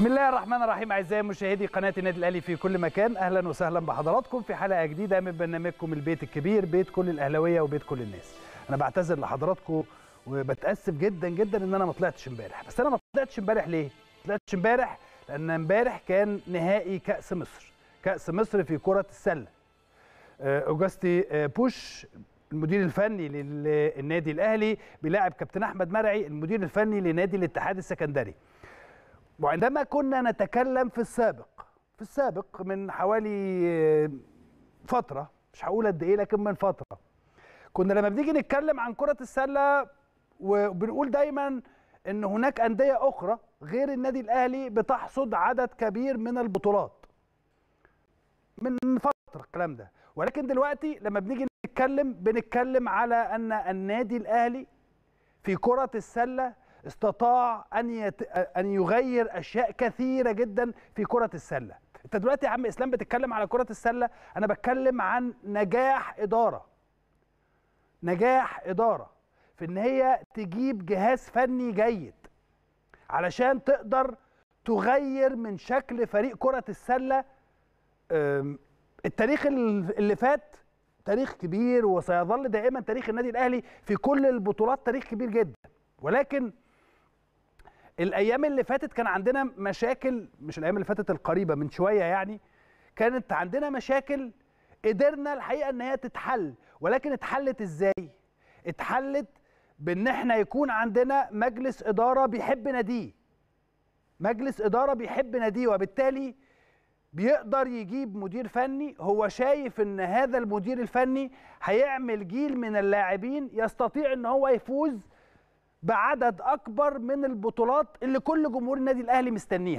بسم الله الرحمن الرحيم أعزائي مشاهدي قناة النادي الأهلي في كل مكان. أهلا وسهلا بحضراتكم في حلقة جديدة من برنامجكم البيت الكبير بيت كل الأهلاوية وبيت كل الناس. أنا بعتذر لحضراتكم وبتأسف جدا جدا إن أنا ما طلعتش إمبارح. بس أنا ما طلعتش إمبارح ليه؟ ما طلعتش إمبارح لأن إمبارح كان نهائي كأس مصر. كأس مصر في كرة السلة. أوجاستي بوش المدير الفني للنادي الأهلي بيلاعب كابتن أحمد مرعي المدير الفني لنادي الاتحاد السكندري. وعندما كنا نتكلم في السابق في السابق من حوالي فترة مش هقول قد إيه لكن من فترة كنا لما بنيجي نتكلم عن كرة السلة وبنقول دايما إن هناك أندية أخرى غير النادي الأهلي بتحصد عدد كبير من البطولات. من فترة الكلام ده. ولكن دلوقتي لما بنيجي نتكلم بنتكلم على أن النادي الأهلي في كرة السلة استطاع أن يت... أن يغير أشياء كثيرة جدا في كرة السلة. أنت دلوقتي يا عم إسلام بتتكلم على كرة السلة أنا بتكلم عن نجاح إدارة. نجاح إدارة في إن هي تجيب جهاز فني جيد علشان تقدر تغير من شكل فريق كرة السلة. التاريخ اللي فات تاريخ كبير وسيظل دائما تاريخ النادي الأهلي في كل البطولات تاريخ كبير جدا. ولكن الأيام اللي فاتت كان عندنا مشاكل مش الأيام اللي فاتت القريبة من شوية يعني كانت عندنا مشاكل قدرنا الحقيقة إن هي تتحل. ولكن اتحلت إزاي؟ اتحلت بإن إحنا يكون عندنا مجلس إدارة بيحب ناديه. مجلس إدارة بيحب ناديه وبالتالي بيقدر يجيب مدير فني هو شايف إن هذا المدير الفني هيعمل جيل من اللاعبين يستطيع إن هو يفوز بعدد أكبر من البطولات اللي كل جمهور النادي الأهلي مستنيها.